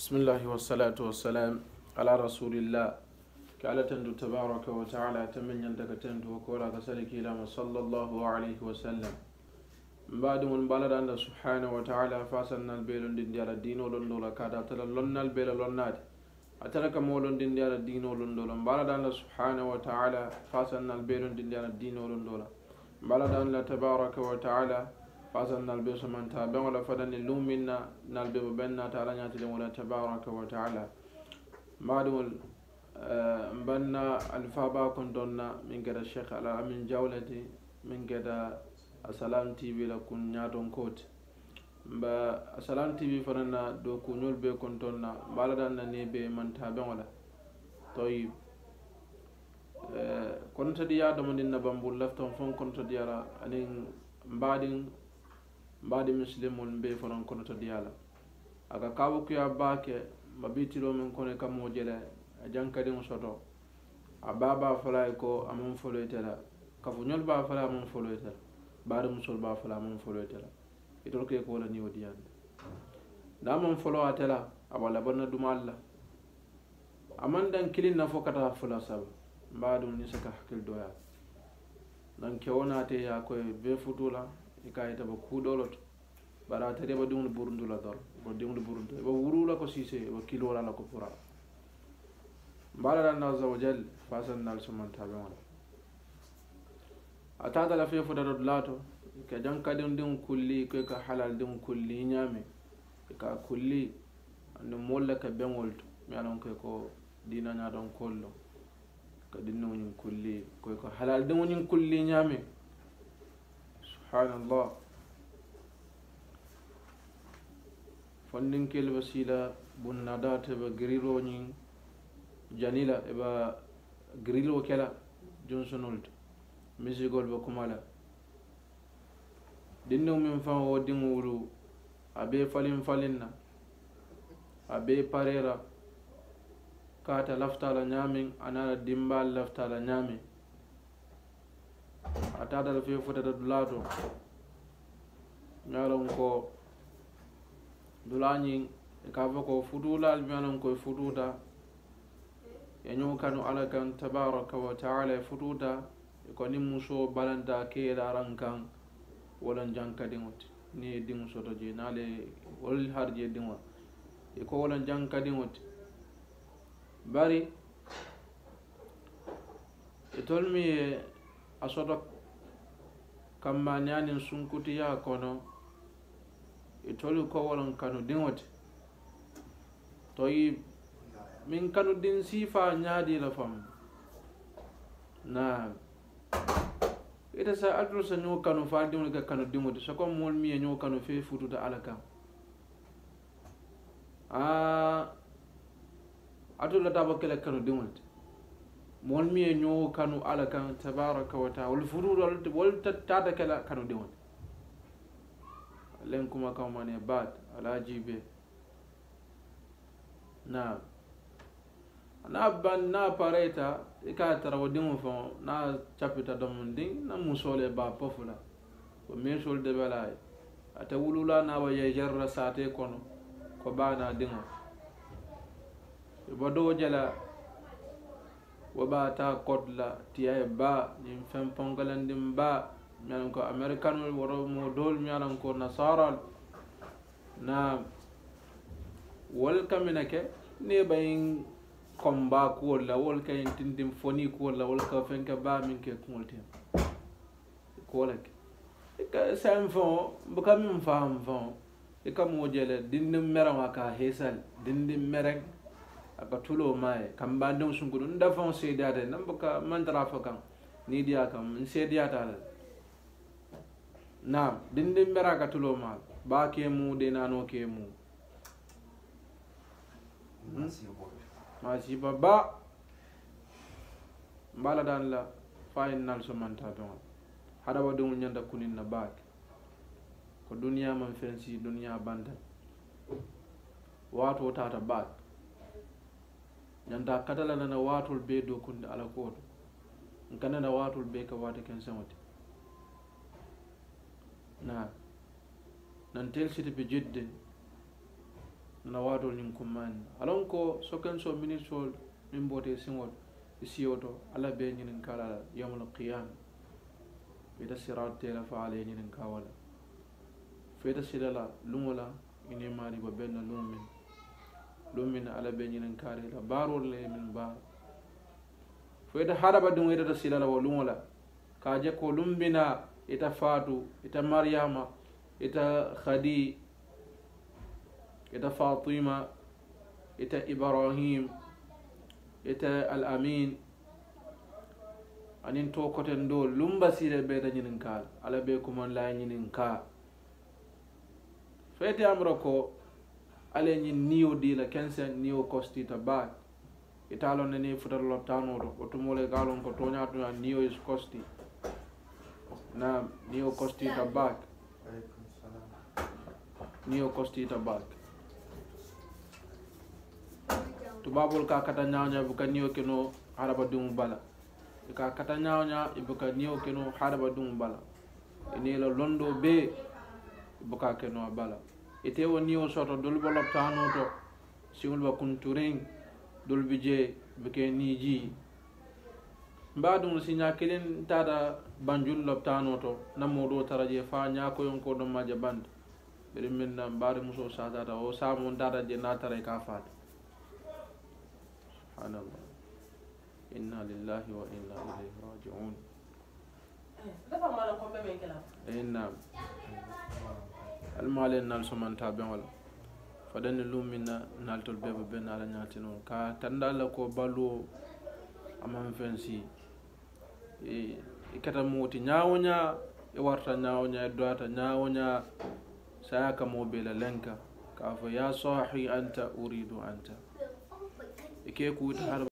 بسم الله والصلاة والسلام على رسول الله كعلى تندو تبارك وتعالى تمن يندك تندو وكورا كسلك إلى ما صلى الله عليه وسلم بعد من بلد أن سبحانه وتعالى فاسنا البيل دين ديال الدين ولندولا كادا تللنا البيل لناد أترك مولون دين ديال الدين ولندولا بلد أن سبحانه وتعالى فاسنا البيل دين ديال الدين ولندولا بلد أن تبارك وتعالى خاصة نلبي سمن تابع ولا فدن اللوم منا نلبي بنا تعالى ناتلم ولا تبارك وتعالى بعد مبنى آه، الفابا كنتنا من كده الشيخ على من جولتي من كده السلام تي في لكم ناتون كوت mba asalam tv fana na do kuñol be konton na bala dan na ne be man tabeŋo la toyib kontodiya domandin na bambul lafton fon kontodiyala aniŋ mbaɗi musilimol mbe foran konoto diyala aga kabukuya bake ma bitiro min kone kamojele a jankadin soto a baba falay ko amon foloytela kafuñol ba fala amon foloytela baɗi musol ba fala amon foloytela itolke e ko wala niwo diyande da mon folo a tela aba labanna dumal la aman dan kilin na fo kata fula sab mbaɗum ni saka hakkil doya dan kewo nate ya koye be futula i e ka yetaba kuɗolo to bara tari ba dimlu burundula dol bo dimlu burundula ba wurula ko sise ba kilola la ko pura mbala la nazza wa jal fasan nal suman tabiwala atata la fefu da dot lato ka janka dim dim kulli ko ka halal dim kulli nyame ka kulli ni molla ka bengol to mi anon ko ko dina nya don kollo ka dinno nyin kulli ko ko halal dim nyin kulli nyame subhanallah fanndinkel ɓa siila bunnada teɓa griroñin janila eɓa grilo kela jonsonold misigol ɓa kumala dinnu min fan wo dinwuru abe falin falinna abe parera kata laftala ñamin anaɗa dimbal laftala ñamin a taatal fewi fotata dula to ñalon ko dulañin e ka fo ko futuulal ñalon koye futuuta e ñokanu ala kan tabaraka wa taala e futuuta e ko ni musoo balanta keelaran kan wolon jankadiŋot ni ye diŋo soto je naale wol harje diŋo e ko wolon jankadiŋot bari e tolmi ye a soto kammaniyanin ya kono itolu kowolon kanu diŋote toyi min kanu din sifa ñaadi la fam na ita sa adru sa ñoo kanu fa diŋol ka kanu diŋote so comme mool miye ñoo kanu fe fututa ala alaka a atu la tabo kele kanu diŋol mool miŋ ye kanu ala kan tabaraka wa taala wolu futuuto ta ta da la kanu diŋo len kuma kan ma ne baat ala jiibe na na ban naa pareta i e ka tara wo diŋo faŋo naa capita domun diŋ na musoo le ba pofu la wo min solu de be la ye ate wulula naa wa yejerra saate kono ko baa naa diŋo i bo doo je wajala. wo ɓa ta kod la tiyaye ba ñin fen pongalandin ba miyalan ko américanol woro mo dool miyalan ko nasaral na wol kamina ke ne bayin komba kuwol la wol ka yin tindin foni kuwol la wol ka fenke ba min ke kuwol tiyan kuwol ke ika sen fon buka min fahim fon ika mo jele dindin meren waka hesal dindin meren aka tulo mai kan ba don sun gudu nda fon sai da da nan baka man tara fa kan ni dia kan N sai dia ta da na din mera ka tulo ma ba ke mu de na no ke mu hmm? ma si ba ba mbala dan la fayin nan so man ta don hada wa don nyanda kunin na ba ko duniya man fensi duniya banda wato ta ta ba ñanta katala nana waatol bee dookonde ala kooto nkanana waatol bee ka waate ken seŋote naam nan tel site be jedde nana waatol ñiŋ kummaani alon ko sokensoo minisol min boote siŋol i siyoto alla bee ñininkaala la yawmul qiyama feeta siraatu teela fa ala ye ñininkaa wala feeta sila la luŋo la i niŋ maariba benna luŋo miŋ ɗum min ala ɓeñinen karela barol le min baro foyita haɗaɓa ɗum wedata silala wa lumola ka jekko lumbina ita fatu ita maryama ita khadi ita fatima ita ibrahim ita al'amin anin to koten do lumba sire ɓeta ñinin kal ala ɓe kuman la ñinin ka feyti amra ko ala ñiŋ niyo dii kense niyo kostita baa ite a loŋ ne niŋ futata lottaanoo to wo tumoo la i ka a loŋ ko tooñaa tuñaa niyo is kosti na niyo kostita baa niyo kostita baa tubaabolu ka a kata ñaaña buka niyo keno hadamadiŋo bala i ka a kata ñaaña i buka niyo keno hadamadiŋo bala i niŋ londo la londoo bee i bala ite e wo ni o soto dulbe loptanoto siwulba kunturin dulbi je bike niji mba dum si nya kilin tada banjul loptanoto namo do tara je fa nya ko yon ko dum maje band beri minna mbari muso sa tada o sa mon tada je na tara e ka fa subhanallah inna lillahi wa inna ilaihi rajiun eh, dafa mala ko be me kala inna eh, almalen nal somanta beŋol fadani lumina naltol beba be nala ñatinol ka tandala ko baluwo aman fensi si e, i e keta muti ñawoña i e warta ñawoña i doyata ñawoña saya kamo be la lenka ka fo ya sahi anta uridu anta i ke ta. har